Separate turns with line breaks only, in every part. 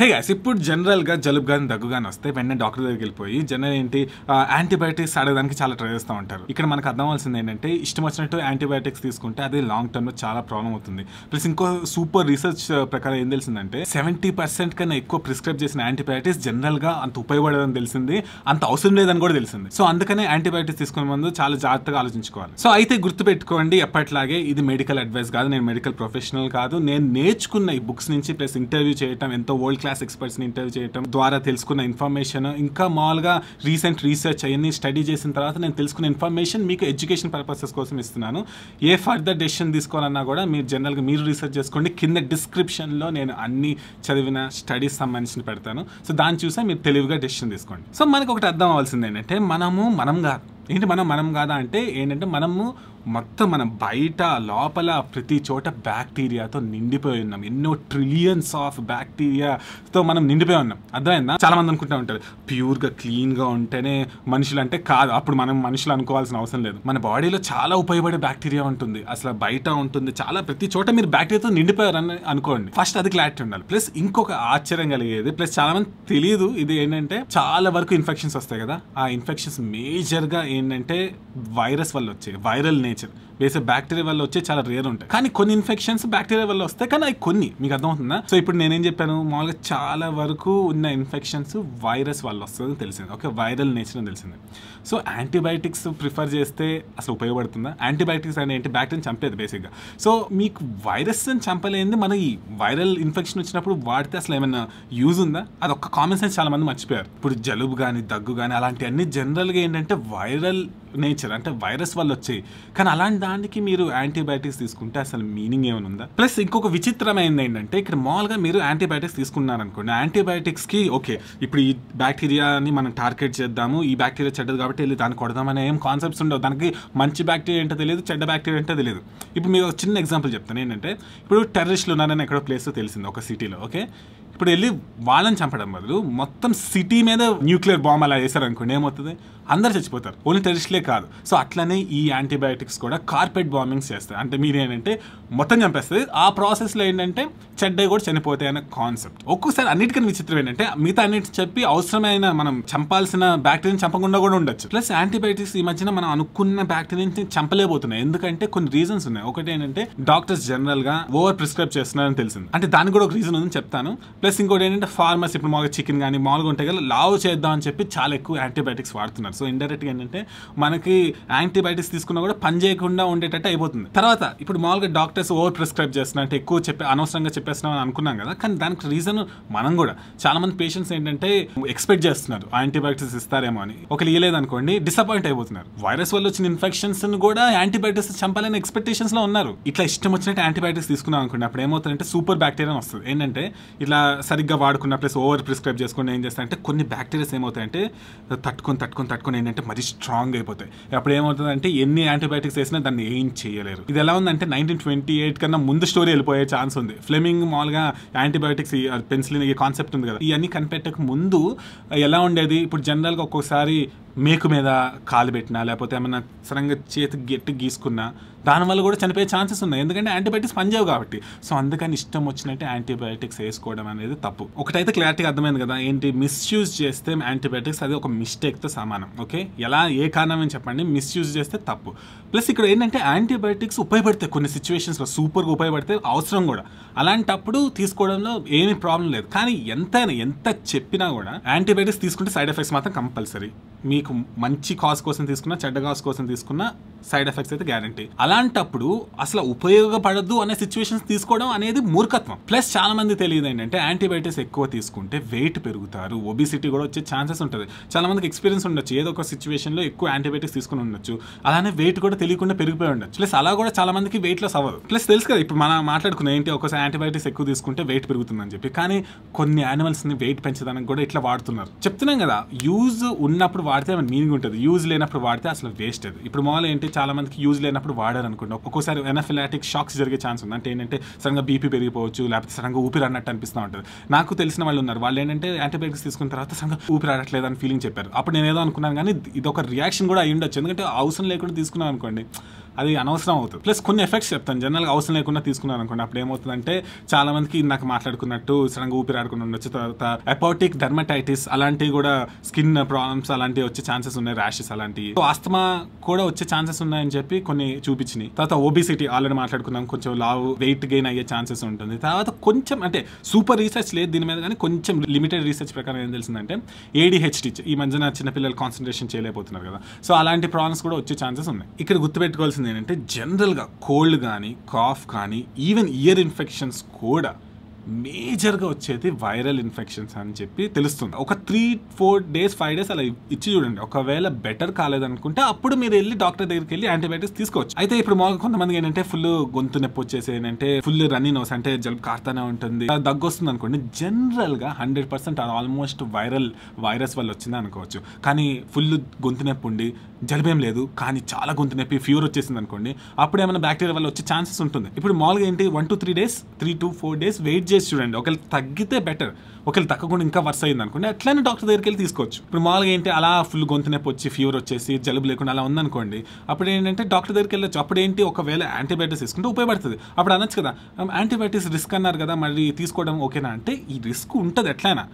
Hey guys ఇప్పుడు జనరల్గా జలుబు కానీ దగ్గు కానీ వస్తే వెంటనే డాక్టర్ దగ్గరికి వెళ్ళిపోయి జనరల్ ఏంటి యాంటీబయాటిక్స్ ఆడేదానికి చాలా ట్రై చేస్తూ ఉంటారు. ఇక్కడ మనకు అర్థం అవ్వాల్సింది ఏంటంటే ఇష్టం వచ్చినట్టు యాంటీబయాటిక్స్ తీసుకుంటే అది లాంగ్ టర్మ్లో చాలా ప్రాబ్లం అవుతుంది. ప్లస్ ఇంకో సూపర్ రీసెర్చ్ ప్రకారం ఏం తెలిసిందంటే సెవెంటీ పర్సెంట్ కన్నా ఎక్కువ ప్రిస్క్రైబ్ చేసిన యాంటీబయాటిక్స్ జనరల్గా అంత ఉపయోగపడదని తెలిసింది అంత అవసరం లేదని కూడా తెలిసింది. సో అందుకనే యాంటీబయాటిక్స్ తీసుకునే ముందు చాలా జాగ్రత్తగా ఆలోచించుకోవాలి. సో అయితే గుర్తుపెట్టుకోండి ఎప్పట్లాగే ఇది మెడికల్ అడ్వైస్ కాదు నేను మెడికల్ ప్రొఫెషనల్ కాదు. నేను నేర్చుకున్న ఈ బుక్స్ నుంచి ప్లస్ ఇంటర్వ్యూ చేయటం ఎంతో వరల్డ్ క్లాస్ ఎక్స్పర్ట్స్ ఎక్స్పర్ట్స్ని ఇంటర్వ్యూ చేయటం ద్వారా తెలుసుకున్న ఇన్ఫర్మేషన్ ఇంకా మామూలుగా రీసెంట్ రీసెర్చ్ అవన్నీ స్టడీ చేసిన తర్వాత నేను తెలుసుకున్న ఇన్ఫర్మేషన్ మీకు ఎడ్యుకేషన్ పర్పసెస్ కోసం ఇస్తున్నాను. ఏ ఫర్దర్ డెసిషన్ తీసుకోవాలన్నా కూడా మీరు జనరల్గా మీరు రీసెర్చ్ చేసుకోండి. కింద డిస్క్రిప్షన్లో నేను అన్ని చదివిన స్టడీస్ సంబంధించిన పెడతాను. సో దాన్ని చూసే మీరు తెలివిగా డెసిషన్ తీసుకోండి. సో మనకు ఒకటి అర్థం అవ్వాల్సింది ఏంటంటే మనము మనం కాదు. ఏంటి మనం మనం కాదా అంటే ఏంటంటే మనము మొత్తం మనం బయట లోపల ప్రతి చోట బ్యాక్టీరియాతో నిండిపోయి ఉన్నాం. ఎన్నో ట్రిలియన్స్ ఆఫ్ బ్యాక్టీరియాతో మనం నిండిపోయి ఉన్నాం. అర్థమైందా? చాలా మంది అనుకుంటూ ఉంటారు ప్యూర్గా క్లీన్గా ఉంటేనే మనుషులు అంటే కాదు. అప్పుడు మనం మనుషులు అనుకోవాల్సిన అవసరం లేదు. మన బాడీలో చాలా ఉపయోగపడే బ్యాక్టీరియా ఉంటుంది. అసలు బయట ఉంటుంది. చాలా ప్రతి చోట మీరు బ్యాక్టీరియాతో నిండిపోయారని అనుకోండి. ఫస్ట్ అది క్లారిటీ ఉండాలి. ప్లస్ ఇంకొక ఆశ్చర్యం కలిగేది ప్లస్ చాలా మంది తెలియదు ఇది ఏంటంటే చాలా వరకు ఇన్ఫెక్షన్స్ వస్తాయి కదా. ఆ ఇన్ఫెక్షన్స్ మేజర్గా ఏంటంటే వైరస్ వల్ల వచ్చే వైరల్ నేచర్ వేసే బ్యాక్టీరియా వల్ల వచ్చే చాలా రేర్ ఉంటాయి. కానీ కొన్ని ఇన్ఫెక్షన్స్ బ్యాక్టీరియా వల్ల వస్తాయి. కానీ అవి కొన్ని. మీకు అర్థమవుతుందా? సో ఇప్పుడు నేనేం చెప్పాను? మామూలుగా చాలా వరకు ఉన్న ఇన్ఫెక్షన్స్ వైరస్ వల్ల వస్తుందని తెలిసింది. ఓకే? వైరల్ నేచర్ అని తెలిసింది. సో యాంటీబయాటిక్స్ ప్రిఫర్ చేస్తే అసలు ఉపయోగపడుతుందా? యాంటీబయాటిక్స్ అనే ఏంటి? బ్యాక్టీరియా చంపేది బేసిక్గా సో మీకు వైరస్ చంపలేనిది మన ఈ వైరల్ ఇన్ఫెక్షన్ వచ్చినప్పుడు వాడితే అసలు ఏమైనా యూజ్ ఉందా? అది ఒక్క కామన్ సెన్స్ చాలా మంది మర్చిపోయారు. ఇప్పుడు జలుబు కానీ దగ్గు కానీ అలాంటివన్నీ జనరల్గా ఏంటంటే వైరల్ నేచర్ అంటే వైరస్ వల్ల వచ్చాయి కానీ అలాంటి దానికి మీరు యాంటీబయాటిక్స్ తీసుకుంటే అసలు మీనింగ్ ఏమైనా ఉందా? ప్లస్ ఇంకొక విచిత్రమైనది ఏంటంటే ఇక్కడ మామూలుగా మీరు యాంటీబయాటిక్స్ తీసుకున్నారనుకోండి. యాంటీబయాటిక్స్కి ఓకే ఇప్పుడు ఈ బ్యాక్టీరియాని మనం టార్గెట్ చేద్దాము. ఈ బ్యాక్టీరియా చెడ్డది కాబట్టి వెళ్ళి దాన్ని కొడదామనే ఏం కాన్సెప్ట్స్ ఉండవు. దానికి మంచి బ్యాక్టీరియా ఏంటో తెలియదు చెడ్డ బ్యాక్టీరియా ఏంటో తెలియదు. ఇప్పుడు మీకు చిన్న ఎగ్జాంపుల్ చెప్తాను. ఏంటంటే ఇప్పుడు టెర్రరిస్టులు ఉన్నారని ఎక్కడో ప్లేస్ తెలిసింది ఒక సిటీలో ఓకే? ఇప్పుడు వెళ్ళి వాళ్ళని చంపడం బదులు మొత్తం సిటీ మీద న్యూక్లియర్ బాంబ్ అలా చేశారనుకోండి ఏమవుతుంది? అందరు చచ్చిపోతారు. ఓన్లీ టెరిస్ట్లే కాదు. సో అట్లనే ఈ యాంటీబయాటిక్స్ కూడా కార్పెట్ బాంబింగ్స్ చేస్తాయి. అంటే మీరు ఏంటంటే మొత్తం చంపేస్తుంది ఆ ప్రాసెస్లో ఏంటంటే చెడ్డ కూడా చనిపోతాయి అనే కాన్సెప్ట్. ఒక్కోసారి అన్నిటికన్నా విచిత్రం ఏంటంటే మిగతా అన్నిటి చెప్పి అవసరమైన మనం చంపాల్సిన బ్యాక్టీరియాని చంపకుండా కూడా ఉండొచ్చు. ప్లస్ యాంటీబయాటిక్స్ ఈ మధ్యన మనం అనుకున్న బ్యాక్టీరియాని చంపలేకపోతున్నాయి. ఎందుకంటే కొన్ని రీజన్స్ ఉన్నాయి. ఒకటి ఏంటంటే డాక్టర్స్ జనరల్గా ఓవర్ ప్రిస్క్రైబ్ చేస్తున్నారని తెలిసింది. అంటే దానికి కూడా ఒక రీజన్ ఉందని చెప్తాను. ప్లస్ ఇంకోటి ఏంటంటే ఫార్మర్స్ ఇప్పుడు మాకు చికెన్ కానీ మామూలుగా ఉంటాయి కదా లావు చేద్దాం అని చెప్పి చాలా ఎక్కువ యాంటీబయాటిక్స్ వాడుతున్నారు. సో ఇండైరెక్ట్గా ఏంటంటే మనకి యాంటీబయాటిక్స్ తీసుకున్నా కూడా పని చేయకుండా ఉండేటట్టు అయిపోతుంది. తర్వాత ఇప్పుడు మామూలుగా డాక్టర్స్ ఓవర్ ప్రిస్క్రైబ్ చేస్తున్నా అంటే ఎక్కువ చెప్పి అనవసరంగా చెప్పేస్తున్నాం అని అనుకున్నాం కదా కానీ దానికి రీజన్ మనం కూడా. చాలా మంది పేషెంట్స్ ఏంటంటే ఎక్స్పెక్ట్ చేస్తున్నారు యాంటీబయాటిక్స్ ఇస్తారేమో అని. ఒక ఇయలేదు అనుకోండి డిసప్పాయింట్ అయిపోతున్నారు. వైరస్ వల్ల వచ్చిన ఇన్ఫెక్షన్స్ కూడా యాంటీబయాటిక్స్ చంపాలని ఎక్స్పెక్టేషన్స్లో ఉన్నారు. ఇట్లా ఇష్టం వచ్చినట్టు యాంటీబయాటిక్స్ తీసుకున్నాం అనుకోండి అప్పుడు ఏమవుతుందంటే సూపర్ బ్యాక్టీరియా వస్తుంది. ఏంటంటే ఇట్లా సరిగ్గా వాడుకున్న ప్లస్ ఓవర్ ప్రిస్క్రైబ్ చేసుకుని ఏం చేస్తారంటే కొన్ని బ్యాక్టీరియాస్ ఏమవుతాయంటే తట్టుకొని తట్టుకొని తట్టుకొని ఏంటంటే మరీ స్ట్రాంగ్ అయిపోతాయి. అప్పుడు ఏమవుతుందంటే ఎన్ని యాంటీబయాటిక్స్ వేసినా దాన్ని ఏం చేయలేరు. ఇది ఎలా ఉందంటే నైన్టీన్ ట్వంటీ ఎయిట్ కన్నా ముందు స్టోరీ వెళ్ళిపోయే ఛాన్స్ ఉంది. ఫ్లెమింగ్ మామూలుగా యాంటీబయాటిక్స్ పెన్సిలిన్ ఈ కాన్సెప్ట్ ఉంది కదా. ఇవన్నీ కనిపెట్టక ముందు ఎలా ఉండేది? ఇప్పుడు జనరల్గా ఒక్కోసారి మేకు మీద కాలు పెట్టినా లేకపోతే ఏమైనా సడన్గా చేతి గట్టి గీసుకున్నా దానివల్ల కూడా చనిపోయే ఛాన్సెస్ ఉన్నాయి. ఎందుకంటే యాంటీబయాటిక్స్ పనిచేయవు కాబట్టి. సో అందుకని ఇష్టం వచ్చినట్టు యాంటీబయాటిక్స్ వేసుకోవడం అనేది తప్పు. ఒకటైతే క్లారిటీగా అర్థమైంది కదా ఏంటి మిస్యూజ్ చేస్తే యాంటీబయాటిక్స్ అది ఒక మిస్టేక్తో సమానం ఓకే? ఎలా ఏ కారణం అని చెప్పండి మిస్యూజ్ చేస్తే తప్పు. ప్లస్ ఇక్కడ ఏంటంటే యాంటీబయాటిక్స్ ఉపయోగపడతాయి కొన్ని సిచ్యువేషన్స్లో సూపర్గా ఉపయోగపడితే అవసరం కూడా. అలాంటప్పుడు తీసుకోవడంలో ఏమీ ప్రాబ్లం లేదు. కానీ ఎంతైనా ఎంత చెప్పినా కూడా యాంటీబయాటిక్స్ తీసుకుంటే సైడ్ ఎఫెక్ట్స్ మాత్రం కంపల్సరీ. మీ మీకు మంచి కాజ్ కోసం తీసుకున్నా చెడ్డ కాజ్ కోసం తీసుకున్నా సైడ్ ఎఫెక్ట్స్ అయితే గ్యారంటీ. అలాంటప్పుడు అసలు ఉపయోగపడద్దు అనే సిచ్యువేషన్స్ తీసుకోవడం అనేది మూర్ఖత్వం. ప్లస్ చాలా మంది తెలియదు ఏంటంటే యాంటీబయాటిక్స్ ఎక్కువ తీసుకుంటే వెయిట్ పెరుగుతారు. ఒబిసిటీ కూడా వచ్చే ఛాన్సెస్ ఉంటుంది. చాలా మందికి ఎక్స్పీరియన్స్ ఉండొచ్చు. ఏదో ఒక సిచ్యువేషన్లో ఎక్కువ యాంటీబయాటిక్స్ తీసుకుని ఉండొచ్చు. అలానే వెయిట్ కూడా తెలియకుండా పెరిగిపోయి ఉండొచ్చు. ప్లస్ అలా కూడా చాలా మందికి వెయిట్ లాస్ అవ్వదు. ప్లస్ తెలుసు కదా ఇప్పుడు మనం మాట్లాడుకున్నాం ఏంటి ఒకసారి యాంటీబయాటిక్స్ ఎక్కువ తీసుకుంటే వెయిట్ పెరుగుతుందని చెప్పి. కానీ కొన్ని యానిమల్స్ని వెయిట్ పెంచడానికి కూడా ఇట్లా వాడుతున్నారు. చెప్తున్నాం కదా యూజ్ ఉన్నప్పుడు వాడితే మీనింగ్ ఉంటుంది. యూజ్ లేనప్పుడు వాడితే అసలు వేస్ట్ అది ఇప్పుడు మామూలు ఏంటి చాలా మందికి యూజ్ లేనప్పుడు వాడారు అనుకోండి ఒక్కోసారి ఎనఫిలాటిక్ షాక్స్ జరిగే ఛాన్స్ ఉంది. అంటే ఏంటంటే సడన్గా బీపీ పెరిగిపోవచ్చు లేకపోతే సడన్గా ఊపిరి అన్నట్టు అనిపిస్తూ ఉంటుంది. నాకు తెలిసిన వాళ్ళు ఉన్నారు. వాళ్ళు ఏంటంటే యాంటీబయాటిక్స్ తీసుకున్న తర్వాత సడన్గా ఊపిరి ఆడట్లేదు అని ఫీలింగ్ చెప్పారు. అప్పుడు నేను ఏదో అనుకున్నాను కానీ ఇది ఒక రియాక్షన్ కూడా అయ్యి ఉండొచ్చు ఎందుకంటే అవసరం లేకుండా తీసుకున్నాను అనుకోండి అది అనవసరం అవుతుంది. ప్లస్ కొన్ని ఎఫెక్ట్స్ చెప్తాను. జనరల్గా అవసరం లేకుండా తీసుకున్నాను అనుకోండి అప్పుడు ఏమవుతుందంటే చాలా మందికి నాకు మాట్లాడుకున్నట్టు సడన్గా ఊపిరాడుకుని ఉండొచ్చు. తర్వాత అపోటిక్ డర్మటైటిస్ అలాంటివి కూడా స్కిన్ ప్రాబ్లమ్స్ అలాంటివి వచ్చే ఛాన్సెస్ ఉన్నాయి. ర్యాషెస్ అలాంటివి. సో ఆస్తమా కూడా వచ్చే ఛాన్సెస్ ఉన్నాయని చెప్పి కొన్ని చూపించినాయి. తర్వాత ఓబిసిటీ ఆల్రెడీ మాట్లాడుకున్నాం. కొంచెం లావు వెయిట్ గెయిన్ అయ్యే ఛాన్సెస్ ఉంటుంది. తర్వాత కొంచెం అంటే సూపర్ రీసెర్చ్ లేదు దీని మీద కానీ కొంచెం లిమిటెడ్ రీసెర్చ్ ప్రకారం ఏం తెలిసిందంటే ఏడిహెచ్డి ఈ మధ్యన చిన్నపిల్లలు కాన్సన్ట్రేషన్ చేయలేకపోతున్నారు కదా. సో అలాంటి ప్రాబ్లమ్స్ కూడా వచ్చే ఛాన్సెస్ ఉన్నాయి. ఇక్కడ గుర్తుపెట్టుకోవాల్సింది ఏంటంటే జనరల్గా కోల్డ్ కానీ కాఫ్ కానీ ఈవెన్ ఇయర్ ఇన్ఫెక్షన్స్ కూడా మేజర్గా వచ్చేది వైరల్ ఇన్ఫెక్షన్స్ అని చెప్పి తెలుస్తుంది. ఒక three four days five days అలా ఇచ్చి చూడండి. ఒకవేళ బెటర్ కాలేదనుకుంటే అప్పుడు మీరు వెళ్ళి డాక్టర్ దగ్గరికి వెళ్ళి యాంటీబయాటిక్స్ తీసుకోవచ్చు. అయితే ఇప్పుడు మామూలుగా కొంతమంది ఏంటంటే ఫుల్ గొంతు నొప్పి వచ్చేసి ఏంటంటే ఫుల్ రన్నింగ్ నోస్ అంటే జలుబు కారుతానే ఉంటుంది. దగ్గు వస్తుంది అనుకోండి. జనరల్గా hundred percent almost viral virus వల్ల వచ్చింది అనుకోవచ్చు. కానీ ఫుల్ గొంతు నొప్పి ఉండి జలుబేం లేదు కానీ చాలా గొంతు నొప్పి ఫీవర్ వచ్చేసింది అనుకోండి అప్పుడు ఏమైనా బ్యాక్టీరియా వల్ల వచ్చే ఛాన్సెస్ ఉంటుంది. ఇప్పుడు మామూలుగా ఏంటి one to three days three to four days wait చేసి చూడండి. ఒకవేళ తగ్గితే బెటర్ ఒకవేళ తగ్గకుండా ఇంకా వర్స్ అయింది అనుకోండి అట్లనే డాక్టర్ దగ్గరికి వెళ్ళి తీసుకోవచ్చు. ఇప్పుడు మామూలుగా ఏంటి అలా ఫుల్ గొంతు నొప్పి వచ్చి ఫీవర్ వచ్చేసి జలుబు లేకుండా అలా ఉందనుకోండి అప్పుడు ఏంటంటే డాక్టర్ దగ్గరికి వెళ్ళొచ్చు. అప్పుడు ఏంటి ఒకవేళ యాంటీబయాటిక్స్ తీసుకుంటే ఉపయోగపడుతుంది. అప్పుడు అనొచ్చు కదా um, యాంటీబయాటిక్స్ రిస్క్ అన్నారు కదా మరి తీసుకోవడం ఓకేనా అంటే ఈ రిస్క్ ఉంటుంది ఎట్లయినా.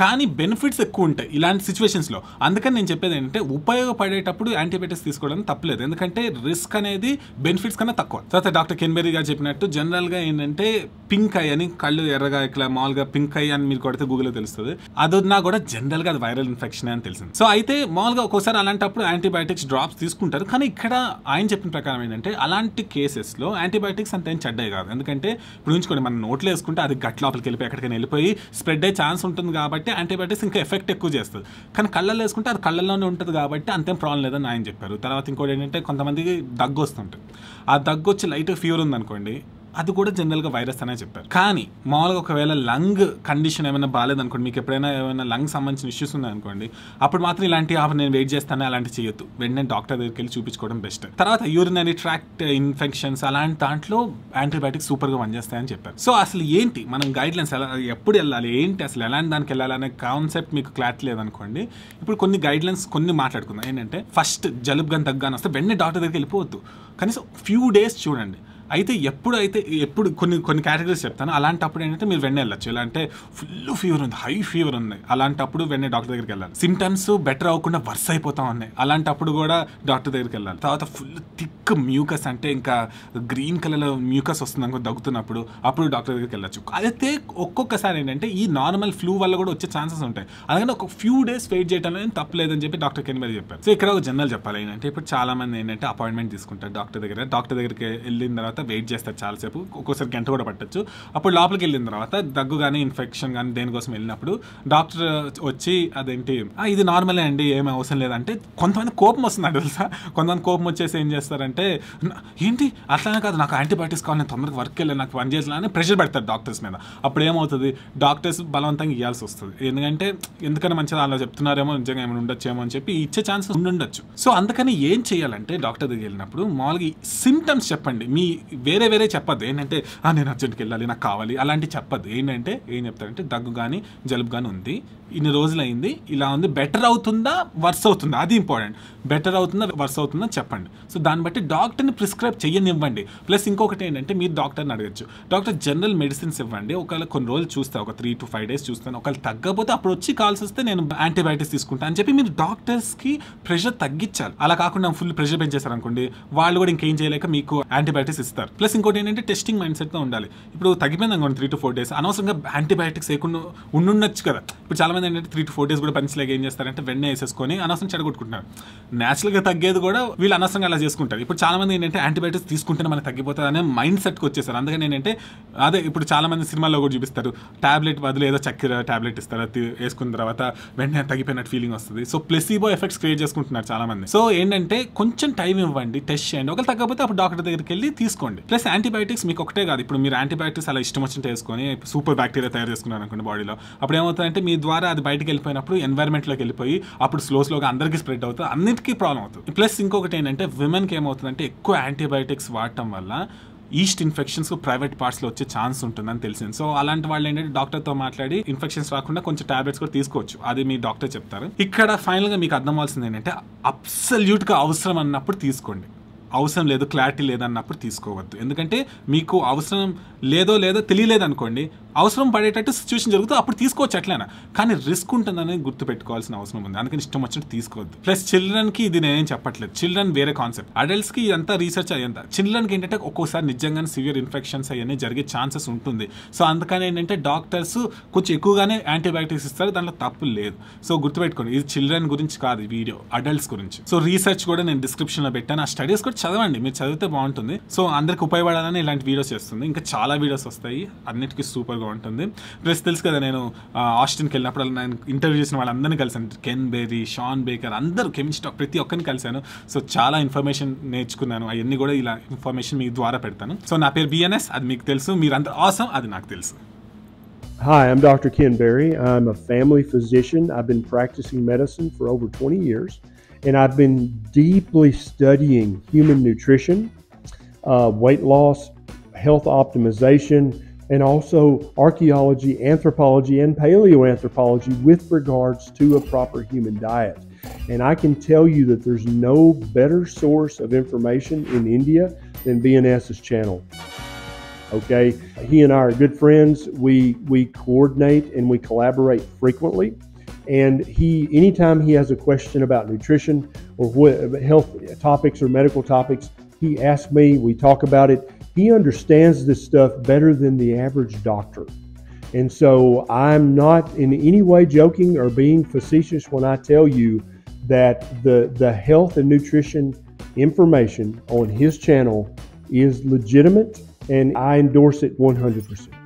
కానీ బెనిఫిట్స్ ఎక్కువ ఉంటాయి ఇలాంటి సిచ్యువేషన్స్లో అందుకని నేను చెప్పేది ఏంటంటే ఉపయోగపడేటప్పుడు యాంటీబయాటిక్స్ తీసుకోవడం తప్పలేదు. ఎందుకంటే రిస్క్ అనేది బెనిఫిట్స్ కన్నా తక్కువ. తర్వాత డాక్టర్ కెన్బెరీ గారు చెప్పినట్టు జనరల్గా ఏంటంటే పింక్ ఐ అని కళ్ళు ఎర్రగా ఇట్లా మామూలుగా పింక్ ఐ అని మీరు కొడితే గూగుల్లో తెలుస్తుంది. అది అదొన్నా కూడా జనరల్గా అది వైరల్ ఇన్ఫెక్షన్ అని తెలిసింది. సో అయితే మామూలుగా ఒక్కోసారి అలాంటప్పుడు యాంటీబయాటిక్స్ డ్రాప్స్ తీసుకుంటారు. కానీ ఇక్కడ ఆయన చెప్పిన ప్రకారం ఏంటంటే అలాంటి కేసెస్లో యాంటీబయాటిక్స్ అంత ఏం చెడ్డాయి కాదు. ఎందుకంటే ఇప్పుడు ఉంచుకోండి మనం నోట్లో వేసుకుంటే అది గట్ లోపలికి వెళ్ళిపోయి ఎక్కడికైనా వెళ్ళిపోయి స్ప్రెడ్ అయ్యే ఛాన్స్ ఉంటుంది కాబట్టి యాంటీబయాటిక్స్ ఇంకా ఎఫెక్ట్ ఎక్కువ చేస్తుంది. కానీ కళ్ళల్లో వేసుకుంటే అది కళ్ళల్లోనే ఉంటుంది కాబట్టి అంతేం ప్రాబ్లం లేదని ఆయన చెప్పారు. తర్వాత ఇంకోటి ఏంటంటే కొంతమందికి దగ్గు వస్తుంటుంది. ఆ దగ్గు వచ్చి లైట్ ఫీవర్ ఉందనుకోండి అది కూడా జనరల్గా వైరస్ అనే చెప్పారు. కానీ మామూలుగా ఒకవేళ లంగ్ కండిషన్ ఏమైనా బాగాలేదనుకోండి మీకు ఎప్పుడైనా ఏమైనా లంగ్ సంబంధించిన ఇష్యూస్ ఉన్నాయనుకోండి అప్పుడు మాత్రం ఇలాంటి ఆఫ్ నేను వెయిట్ చేస్తాను అలాంటి చేయొద్దు. వెంటనే డాక్టర్ దగ్గరికి వెళ్ళి చూపించుకోవడం బెస్ట్ తర్వాత యూరినరీ ట్రాక్ట్ ఇన్ఫెక్షన్స్ అలాంటి దాంట్లో యాంటీబయాటిక్స్ సూపర్గా పనిచేస్తాయని చెప్పారు. సో అసలు ఏంటి? మనం గైడ్ లైన్స్ ఎలా ఎప్పుడు వెళ్ళాలి? ఏంటి? అసలు ఎలాంటి దానికి వెళ్ళాలి? అనే కాన్సెప్ట్ మీకు క్లారిటీ లేదనుకోండి ఇప్పుడు కొన్ని గైడ్ లైన్స్ కొన్ని మాట్లాడుకుందాం. ఏంటంటే ఫస్ట్ జలుబు కానీ దగ్గాని వస్తే వెంటనే డాక్టర్ దగ్గరికి వెళ్ళిపోవద్దు. కనీసం ఫ్యూ డేస్ చూడండి. అయితే ఎప్పుడైతే ఎప్పుడు కొన్ని కొన్ని కేటగిరీస్ చెప్తాను అలాంటప్పుడు ఏంటంటే మీరు వెన్న వెళ్ళచ్చు. ఎలా అంటే ఫుల్ ఫీవర్ ఉంది హై ఫీవర్ ఉంది. అలాంటప్పుడు వెన్న డాక్టర్ దగ్గరికి వెళ్ళాలి. సిమ్టమ్స్ బెటర్ అవ్వకుండా వర్స్ అయిపోతా ఉన్నాయి. అలాంటప్పుడు కూడా డాక్టర్ దగ్గరికి వెళ్ళాలి. తర్వాత ఫుల్ థిక్ మ్యూకస్ అంటే ఇంకా గ్రీన్ కలర్లో మ్యూకస్ వస్తుంది అనుకో దగ్గుతున్నప్పుడు అప్పుడు డాక్టర్ దగ్గరికి వెళ్ళచ్చు. అయితే ఒక్కొక్కసారి ఏంటంటే ఈ నార్మల్ ఫ్లూ వల్ల కూడా వచ్చే ఛాన్సెస్ ఉంటాయి. అందుకని ఒక ఫ్యూ డేస్ వెయిట్ చేయడం అనేది తప్పలేదని చెప్పి డాక్టర్ కెన్మరి చెప్పారు. సో ఇక్కడ ఒక జనరల్ చెప్పాలి. ఏంటంటే ఇప్పుడు చాలా మంది ఏంటంటే అపాయింట్మెంట్ తీసుకుంటారు డాక్టర్ దగ్గర. డాక్టర్ దగ్గరికి వెళ్ళిన తర్వాత వెయిట్ చేస్తారు చాలాసేపు. ఒక్కోసారి గంట కూడా పట్టచ్చు. అప్పుడు లోపలికి వెళ్ళిన తర్వాత దగ్గు కానీ ఇన్ఫెక్షన్ కానీ దేనికోసం వెళ్ళినప్పుడు డాక్టర్ వచ్చి అదేంటి ఇది నార్మలే అండి ఏమి అవసరం లేదంటే కొంతమంది కోపం వస్తుంది తెలుసా. కొంతమంది కోపం వచ్చేసి ఏం చేస్తారంటే ఏంటి? అట్లానే కాదు నాకు యాంటీబయాటిక్స్ కావాలి నేను తొందరగా వర్క్ వెళ్ళి నాకు పని చేయాలని ప్రెషర్ పెడతారు డాక్టర్స్ మీద. అప్పుడు ఏమవుతుంది? డాక్టర్స్ బలవంతంగా ఇవ్వాల్సి వస్తుంది. ఎందుకంటే ఎందుకని మంచిగా అలా చెప్తున్నారేమో నిజంగా ఏమైనా ఉండొచ్చేమో అని చెప్పి ఇచ్చే ఛాన్సెస్ ఉండొచ్చు. సో అందుకని ఏం చేయాలంటే డాక్టర్ దగ్గరికి వెళ్ళినప్పుడు మామూలుగా సిమ్టమ్స్ చెప్పండి. మీ వేరే వేరే చెప్పద్దు. ఏంటంటే నేను అర్జెంట్కి వెళ్ళాలి నాకు కావాలి. అలాంటి చెప్పద్దు. ఏంటంటే ఏం చెప్తారంటే దగ్గు కానీ జలుబు కానీ ఉంది. ఇన్ని రోజులు అయింది ఇలా ఉంది. బెటర్ అవుతుందా వర్స్ అవుతుందా? అది ఇంపార్టెంట్. బెటర్ అవుతుందా వర్స్ అవుతుందా చెప్పండి. సో దాన్ని బట్టి డాక్టర్ని ప్రిస్క్రైబ్ చేయనివ్వండి ప్లస్ ఇంకొకటి ఏంటంటే మీరు డాక్టర్ని అడగచ్చు. డాక్టర్ జనరల్ మెడిసిన్స్ ఇవ్వండి. ఒకవేళ కొన్ని రోజులు చూస్తా ఒక త్రీ టు ఫైవ్ డేస్ చూస్తాను. ఒకవేళ తగ్గకపోతే అప్పుడు వచ్చి కాల్స్ వస్తే నేను యాంటీబయాటిక్స్ తీసుకుంటాను అని చెప్పి మీరు డాక్టర్స్కి ప్రెషర్ తగ్గించాలి. అలా కాకుండా ఫుల్ ప్రెషర్ పెంచేశారు అనుకోండి వాళ్ళు కూడా ఇంకేం చేయలేక మీకు యాంటీబయాటిక్స్ ఇస్తారు ప్లస్ ఇంకోటి ఏంటంటే టెస్టింగ్ మైండ్ సెట్గా ఉండాలి. ఇప్పుడు తగ్గిపోయింది అనుకోండి త్రీ టు ఫోర్ డేస్ అనవసరంగా యాంటీబయాటిక్స్ వేయకుండా ఉండుండొచ్చు కదా. ఇప్పుడు చాలామంది ఏంటంటే త్రీ టు ఫోర్ డేస్ కూడా పనిచలేక ఏం చేస్తారంటే వెన్న వేసేసుకొని అనవసరం చెడగొట్టుకుంటున్నారు. న్యాచురల్గా తగ్గేది కూడా వీళ్ళు అనవసరంగా అలా చేసుకుంటారు. ఇప్పుడు చాలామంది ఏంటంటే యాంటీబయాటిక్స్ తీసుకుంటేనే మనకి తగ్గిపోతుంది అనే మైండ్ సెట్కి వచ్చేసారు. అందుకని ఏంటంటే అదే ఇప్పుడు చాలామంది సినిమాల్లో కూడా చూపిస్తారు. టాబ్లెట్ బదులు ఏదో చక్కెర టాబ్లెట్ ఇస్తారు. అది వేసుకున్న తర్వాత వెంటనే తగ్గిపోయినట్టు ఫీలింగ్ వస్తుంది. సో ప్లెసిబో ఎఫెక్ట్స్ క్రియేట్ చేసుకుంటున్నారు చాలా మంది. సో ఏంటంటే కొంచెం టైం ఇవ్వండి టెస్ట్ చేయండి. ఒకవేళ తగ్గకపోతే అప్పుడు డాక్టర్ దగ్గరికి వెళ్ళి తీసుకోండి ప్లస్ యాంటీబయాటిక్స్ మీకు ఒకటే కాదు. ఇప్పుడు మీరు యాంటీబయాటిక్స్ అలా ఇష్టం వచ్చినట్టు వేసుకొని సూపర్ బ్యాక్టీరియా తయారు చేసుకున్నారు అనుకోండి బాడీలో. అప్పుడు ఏమవుతుందంటే మీ ద్వారా అది బయటకు వెళ్ళిపోయినప్పుడు ఎన్వైర్మెంట్లోకి వెళ్ళిపోయి అప్పుడు స్లో స్లోగా అందరికీ స్ప్రెడ్ అవుతుంది. అన్నిటికీ ప్రాబ్లం అవుతుంది. ప్లస్ ఇంకొకటి ఏంటంటే విమెన్కి ఏమవుతుందంటే ఎక్కువ యాంటీబయాటిక్స్ వాడటం వల్ల ఈస్ట్ ఇన్ఫెక్షన్స్ ప్రైవేట్ పార్ట్స్లో వచ్చే ఛాన్స్ ఉంటుందని తెలిసింది. సో అలాంటి వాళ్ళు ఏంటంటే డాక్టర్తో మాట్లాడి ఇన్ఫెక్షన్స్ రాకుండా కొంచెం టాబ్లెట్స్ కూడా తీసుకోవచ్చు. అది మీ డాక్టర్ చెప్తారు. ఇక్కడ ఫైనల్గా మీకు అర్థం అవ్వాల్సింది ఏంటంటే అబ్సల్యూట్గా అవసరం అన్నప్పుడు తీసుకోండి. అవసరం లేదు క్లారిటీ లేదన్నప్పుడు తీసుకోవద్దు. ఎందుకంటే మీకు అవసరం లేదో లేదో తెలియలేదు అనుకోండి అవసరం పడేటట్టు సిచ్యువేషన్ జరుగుతుంది అప్పుడు తీసుకోవచ్చు ఎట్లయినా కానీ రిస్క్ ఉంటుందని గుర్తుపెట్టుకోవాల్సిన అవసరం ఉంది. అందుకని ఇష్టం వచ్చినట్టు తీసుకోవద్దు. ప్లస్ చిల్డ్రన్కి ఇది నేనేం చెప్పట్లేదు. చిల్డ్రన్ వేరే కాన్సెప్ట్ అడల్ట్స్కి ఇదంతా రీసెర్చ్ అయ్యేంత. చిల్డ్రన్కి ఏంటంటే ఒక్కోసారి నిజంగానే సివియర్ ఇన్ఫెక్షన్స్ అవన్నీ జరిగే ఛాన్సెస్ ఉంటుంది. సో అందుకని ఏంటంటే డాక్టర్స్ కొంచెం ఎక్కువగానే యాంటీబయాటిక్స్ ఇస్తారు. దాంట్లో తప్పు లేదు. సో గుర్తుపెట్టుకోండి. ఇది చిల్డ్రన్ గురించి కాదు వీడియో అడల్ట్స్ గురించి. సో రీసెర్చ్ కూడా నేను డిస్క్రిప్షన్లో పెట్టాను. ఆ స్టడీస్ కూడా చదవండి మీరు చదివితే బాగుంటుంది. సో అందరికి ఉపయోగపడాలని ఇలాంటి వీడియోస్ చేస్తుంది. ఇంకా చాలా వీడియోస్ వస్తాయి. అన్నిటికీ సూపర్గా ఉంటుంది. ప్లస్ తెలుసు కదా నేను ఆస్టిన్కి వెళ్ళినప్పుడు నేను ఇంటర్వ్యూ చేసిన వాళ్ళందరినీ కలిసాను కెన్ బేరీ షాన్ బేకర్ అందరూ కెమిస్ట్ ప్రతి ఒక్కరిని కలిశాను. సో చాలా ఇన్ఫర్మేషన్ నేర్చుకున్నాను. అవన్నీ కూడా ఇలా ఇన్ఫర్మేషన్ మీ ద్వారా పెడతాను. సో నా పేరు బిఎన్ఎస్ అది మీకు తెలుసు. మీరు అంత అవసరం అది నాకు తెలుసు.
Hi, I'm Dr. Ken Berry. I'm a family physician. I've been practicing medicine for over 20 years, and I've been deeply studying human nutrition, uh, weight loss, health optimization, and also archaeology, anthropology, and paleoanthropology with regards to a proper human diet. And I can tell you that there's no better source of information in India than BNS's channel. Okay, he and I are good friends. We we coordinate and we collaborate frequently. And he, anytime he has a question about nutrition or what, health topics or medical topics, he asks me. We talk about it. He understands this stuff better than the average doctor. And so I'm not in any way joking or being facetious when I tell you that the the health and nutrition information on his channel is legitimate and I endorse it 100%.